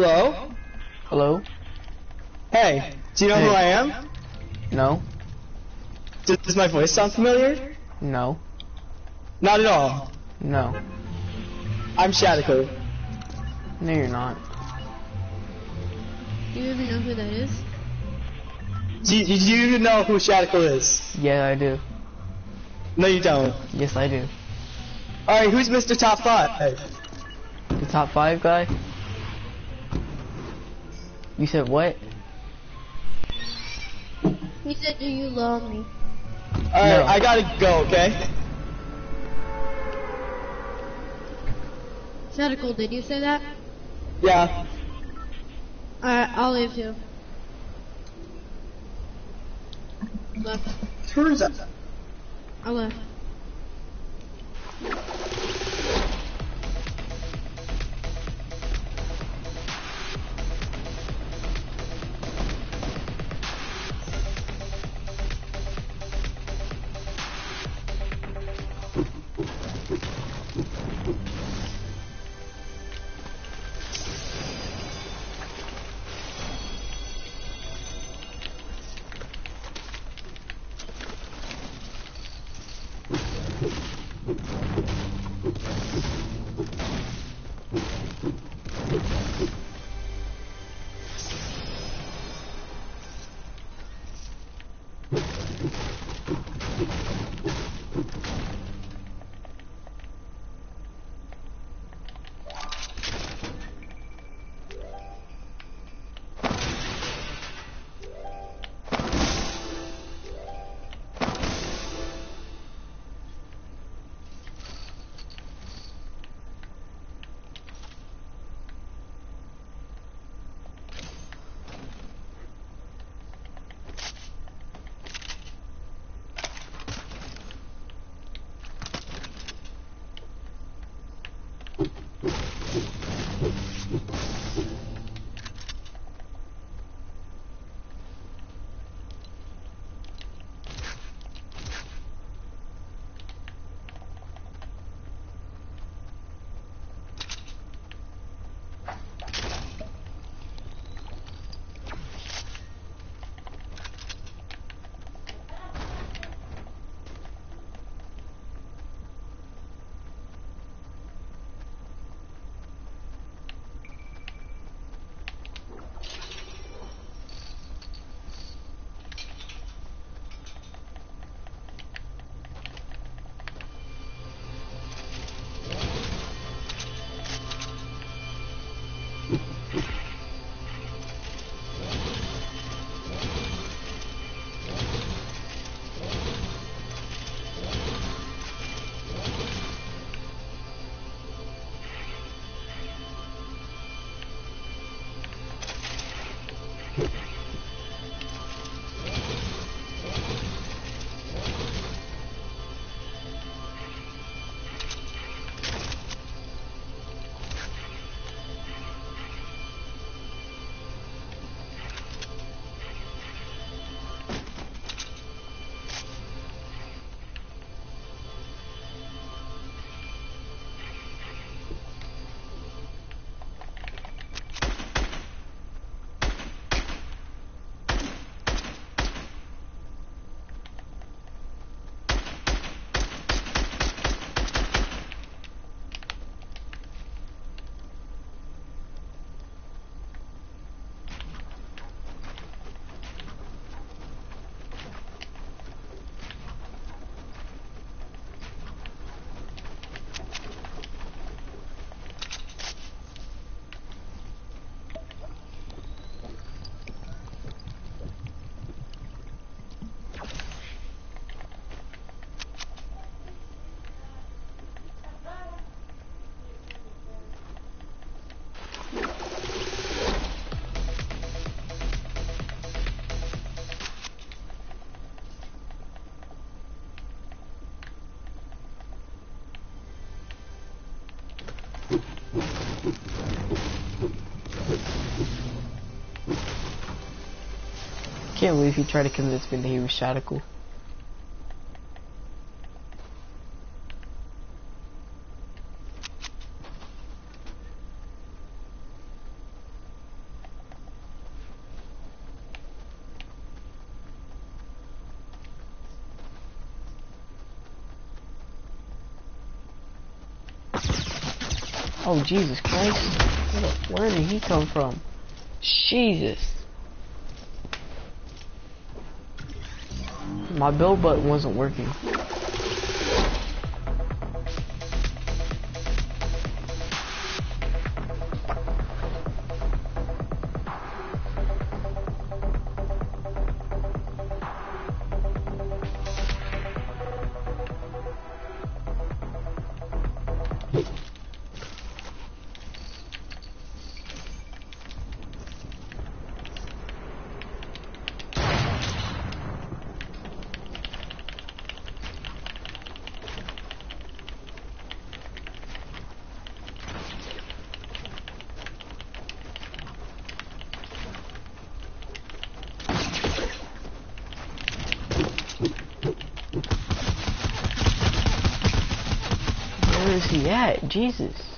Hello? Hello? Hey, do you know who I am? No? Does, does my voice sound familiar? No? Not at all. No. I'm Shadico. No, you're not. Do you even know who that is? Do you, do you even know who Shadico is? Yeah, I do. No, you don't. Yes, I do. Alright, who's Mr. Top 5? The top five guy? You said what? He said, do you love me? Alright, No. I gotta go, okay? Shadical, did you say that? Yeah. Alright, I'll leave too. Left. Turns out. I left. can't believe he tried to convince me that he was Shadical. Oh, Jesus Christ. Where did he come from? Jesus. My build button wasn't working. Is he at? Jesus.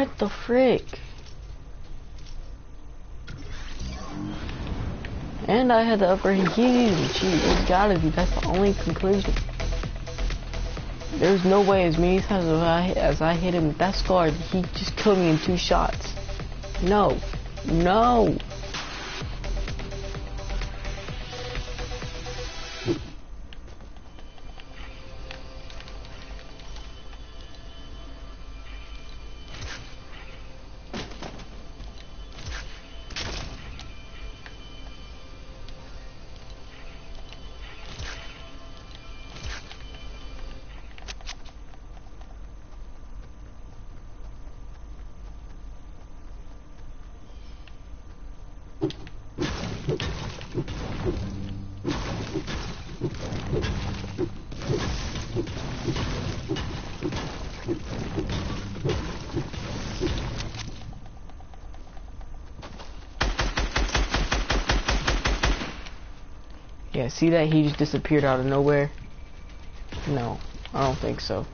What the frick? And I had the upper needed cheat. It's gotta be. That's the only conclusion. There's no way as many times as I, as I hit him with that scar, he just killed me in two shots. No. No. Yeah, see that? He just disappeared out of nowhere. No, I don't think so.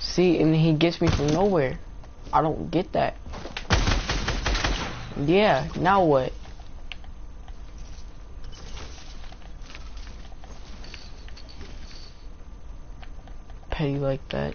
See, and he gets me from nowhere. I don't get that. Yeah, now what? Petty like that.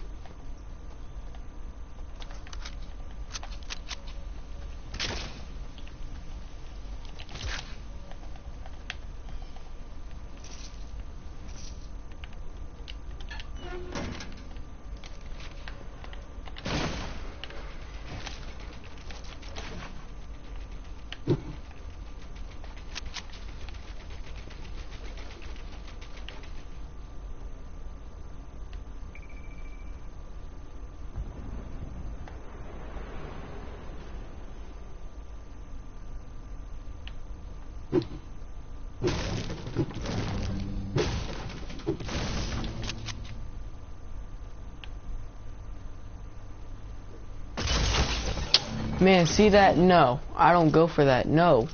Man, see that? No. I don't go for that. No.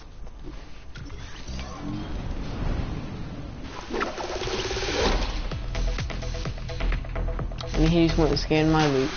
And he just went and scanned my loot.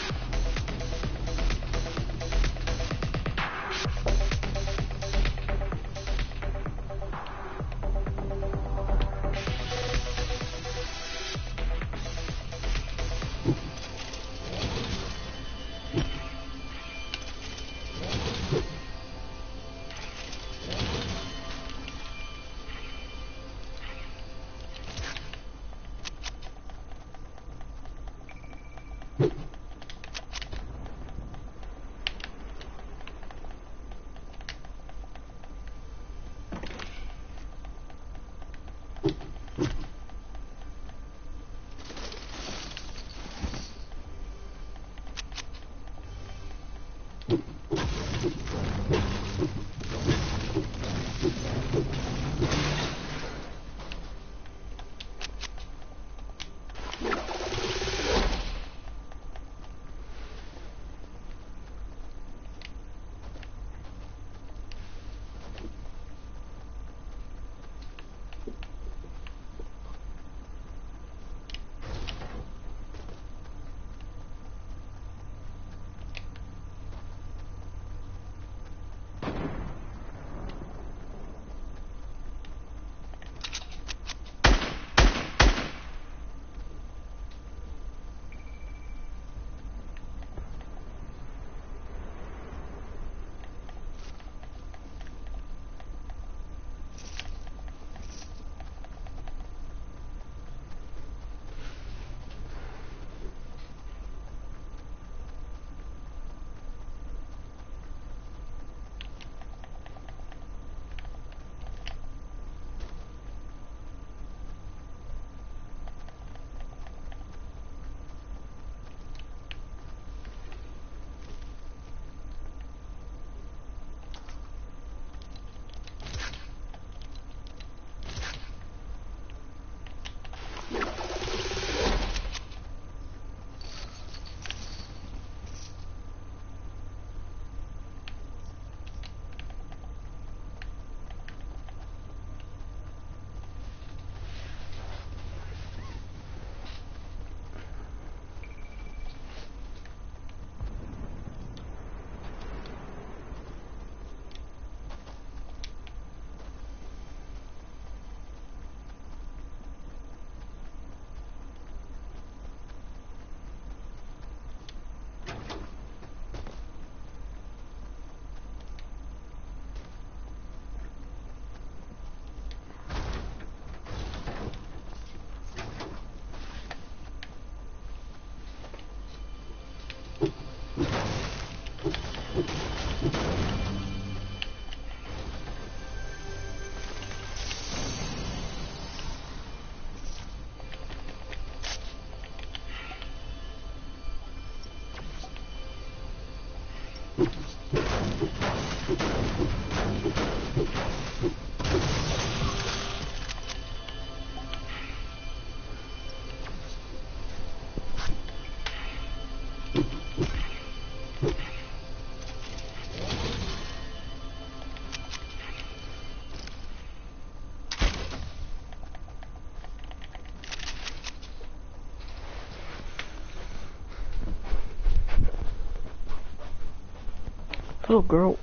Little girl.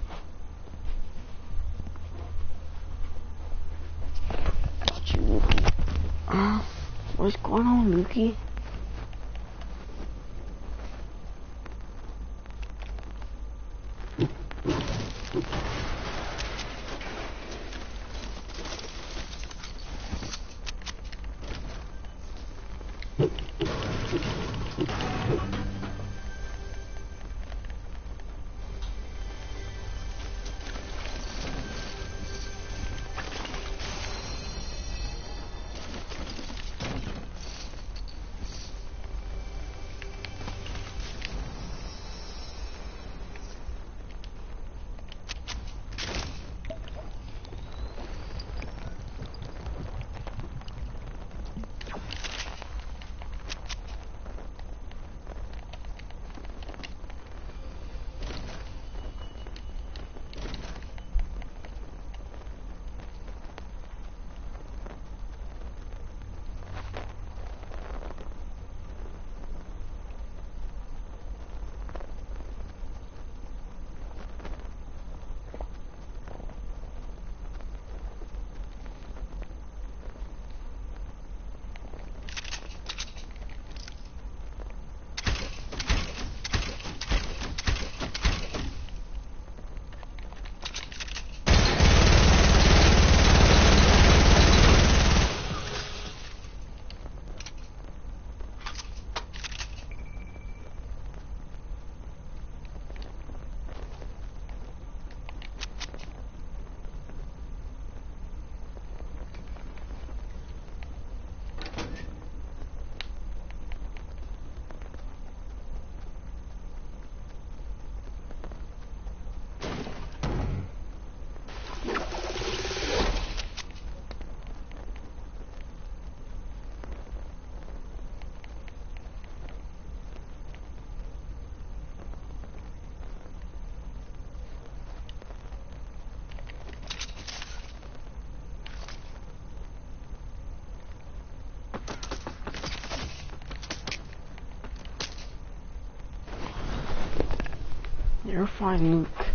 Uh, what's going on, Lukey? You're fine, Luke.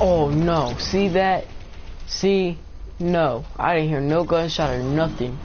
Oh no, see that? See? No. I didn't hear no gunshot or nothing.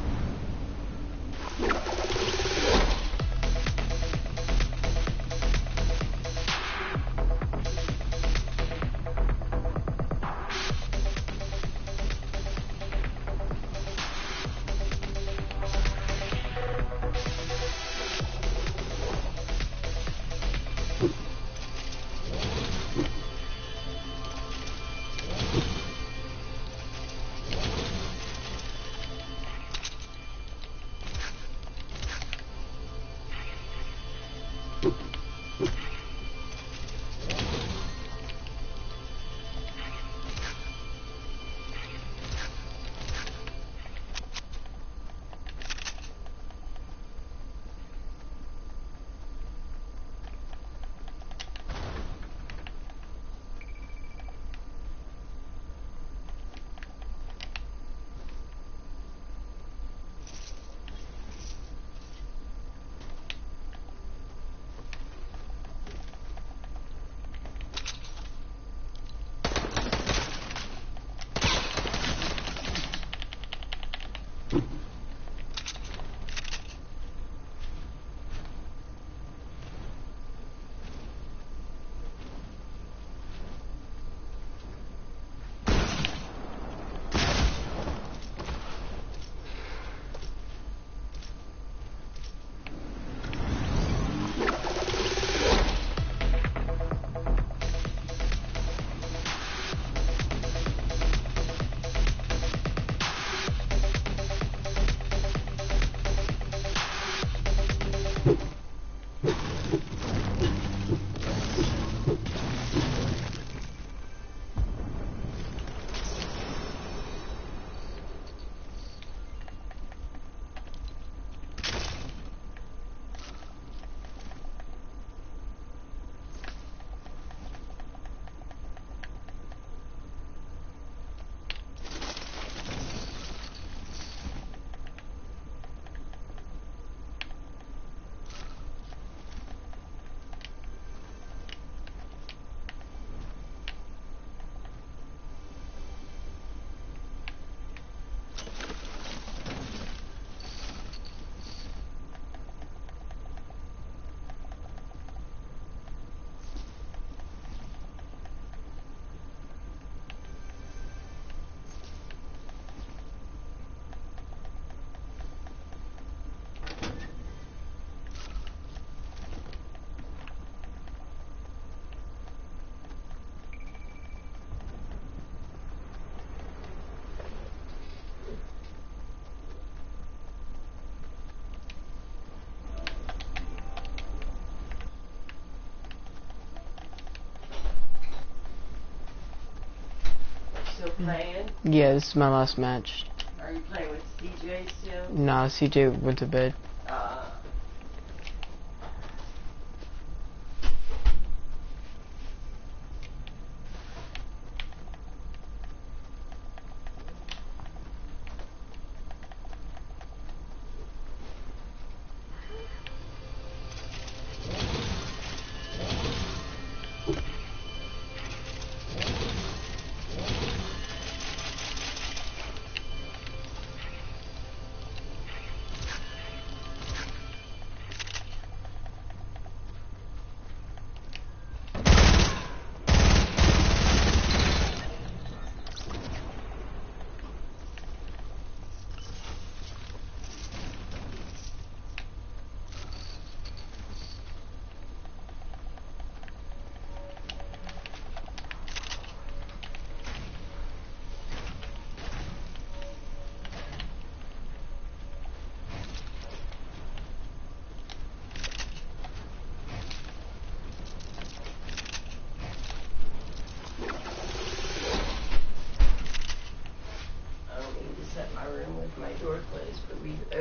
Playing? Yeah, this is my last match. Are you playing with CJ still? Nah, CJ went to bed.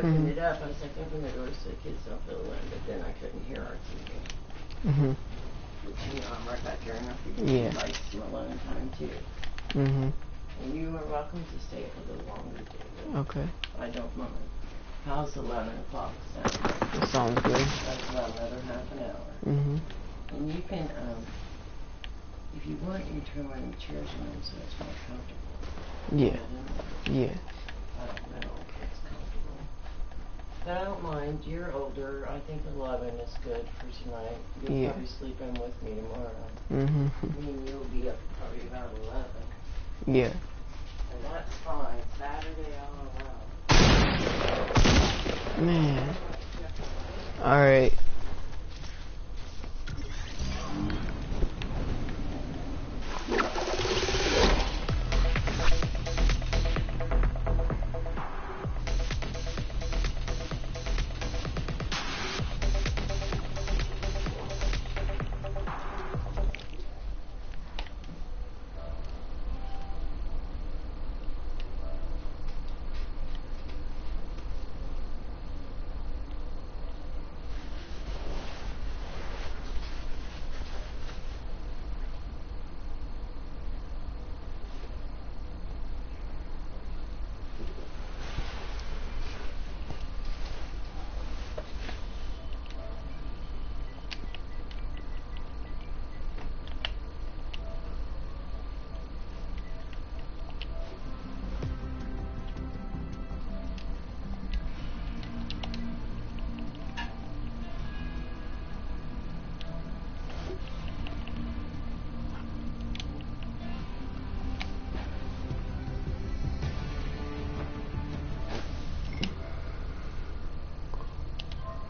Opened Mhm. it up. I was like, open the door so the kids don't feel alone, but then I couldn't hear our TV. Mhm. Which, you know, I'm right back here and I think Yeah. he likes some alone time too. Mhm. And you are welcome to stay a little longer too. Okay. I don't mind. How's 11 o'clock sound? That sounds good. That's about another half an hour. Mhm. And you can, um, if you want, you turn one of your chairs around so it's more comfortable. Yeah. Yeah. I don't know if it's comfortable. But I don't mind. You're older. I think 11 is good for tonight. You'll Yeah. probably sleep in with me tomorrow. Mm-hmm. I mean, you'll be up probably about 11. Yeah. And that's fine. Saturday, I'll allow. Man. All right.